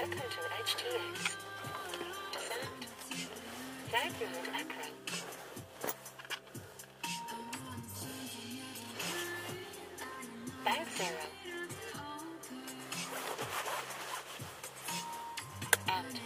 Welcome to HTX. Descent. Background Acro. Back zero. End.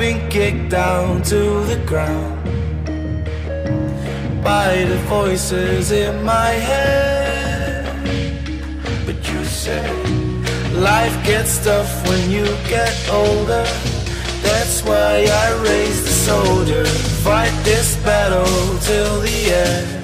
Been kicked down to the ground by the voices in my head. But you said life gets tough when you get older. That's why I raised the soldier, fight this battle till the end.